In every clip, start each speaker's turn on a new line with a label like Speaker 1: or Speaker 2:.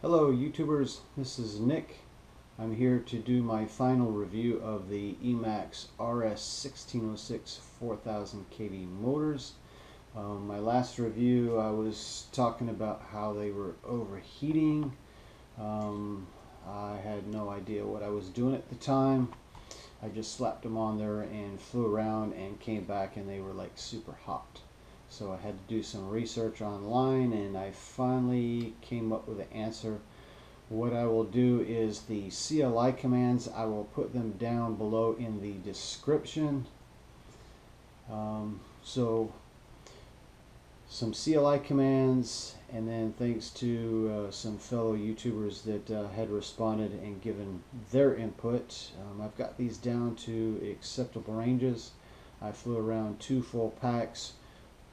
Speaker 1: Hello YouTubers, this is Nick. I'm here to do my final review of the Emax RS1606 4000 kV motors. Um, my last review I was talking about how they were overheating. Um, I had no idea what I was doing at the time. I just slapped them on there and flew around and came back and they were like super hot. So I had to do some research online and I finally came up with an answer. What I will do is the CLI commands, I will put them down below in the description. Um, so some CLI commands and then thanks to uh, some fellow YouTubers that uh, had responded and given their input. Um, I've got these down to acceptable ranges. I flew around two full packs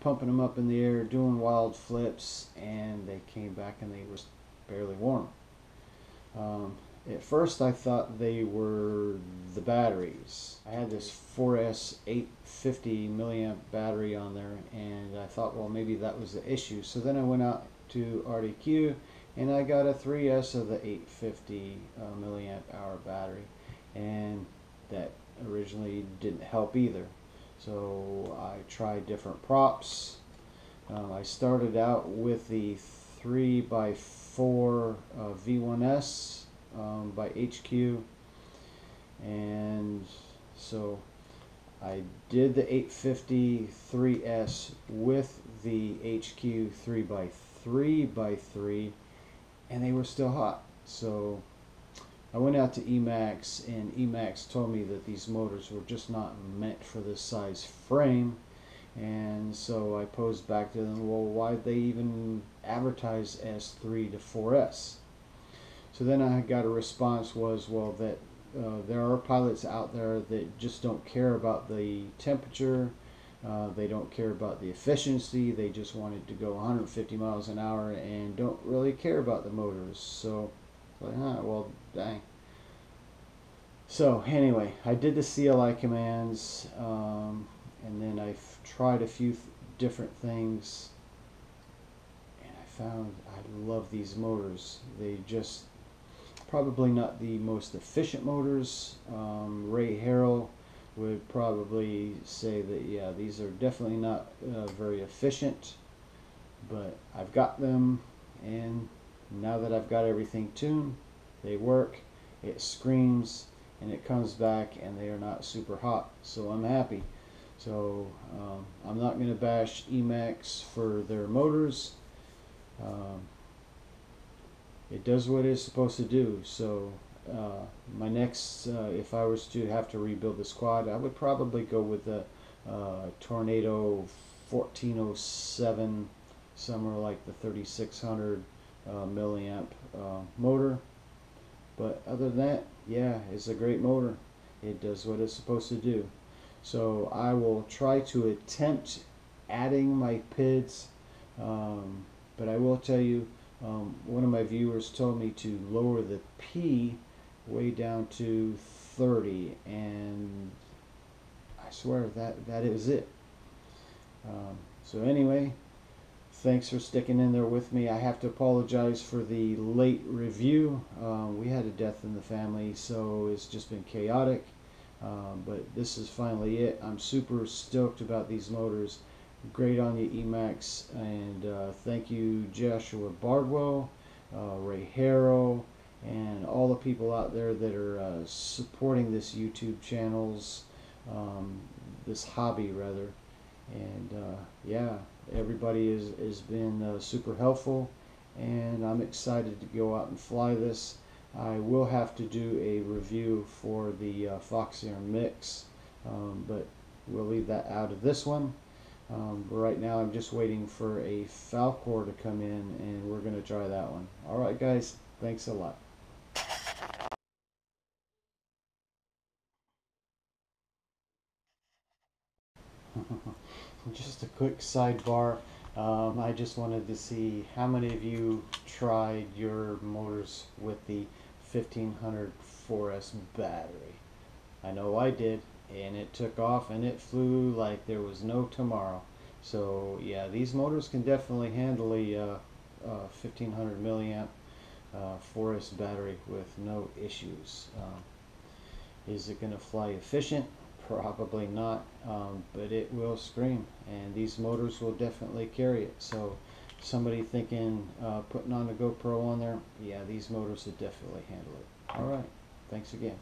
Speaker 1: pumping them up in the air, doing wild flips, and they came back and they were barely warm. Um, at first I thought they were the batteries. I had this 4S 850 milliamp battery on there and I thought well maybe that was the issue. So then I went out to RDQ and I got a 3S of the 850 uh, milliamp hour battery and that originally didn't help either. So I tried different props. Um, I started out with the 3 by 4 uh, V1S um, by HQ and so I did the 850 3S with the HQ 3 by 3 by 3 and they were still hot so I went out to Emax and Emax told me that these motors were just not meant for this size frame. And so I posed back to them well why they even advertise S3 to 4S so then I got a response was well that uh, there are pilots out there that just don't care about the temperature. Uh, they don't care about the efficiency. They just wanted to go 150 miles an hour and don't really care about the motors. So well, dang. So anyway, I did the CLI commands, um, and then I tried a few th different things, and I found I love these motors. They just probably not the most efficient motors. Um, Ray Harrell would probably say that yeah, these are definitely not uh, very efficient, but I've got them, and now that I've got everything tuned, they work, it screams, and it comes back and they are not super hot. So I'm happy. So um, I'm not going to bash Emax for their motors. Um, it does what it's supposed to do. So uh, my next, uh, if I was to have to rebuild the squad, I would probably go with the uh, Tornado 1407, somewhere like the 3600 uh, milliamp uh, motor. But other than that, yeah, it's a great motor. It does what it's supposed to do. So I will try to attempt adding my PIDs, um, but I will tell you, um, one of my viewers told me to lower the P way down to 30, and I swear that that is it. Um, so anyway, thanks for sticking in there with me. I have to apologize for the late review. Um, we had a death in the family, so it's just been chaotic. Um, but this is finally it. I'm super stoked about these motors. Great on you, Emax. And uh, thank you, Joshua Bardwell, uh, Ray Harrow, and all the people out there that are uh, supporting this YouTube channels, um, this hobby rather. And uh, yeah, everybody has, has been uh, super helpful and I'm excited to go out and fly this. I will have to do a review for the uh, Foxeer mix, um, but we'll leave that out of this one. Um, right now I'm just waiting for a Falkor to come in and we're going to try that one. Alright guys, thanks a lot. Just a quick sidebar. Um, I just wanted to see how many of you tried your motors with the 1500 4S battery. I know I did, and it took off and it flew like there was no tomorrow. So yeah, these motors can definitely handle a uh, uh, 1500 milliamp uh, 4S battery with no issues. Um, is it going to fly efficient? Probably not, um, but it will scream, and these motors will definitely carry it. So, somebody thinking uh, putting on a GoPro on there, yeah, these motors would definitely handle it. All right, thanks again.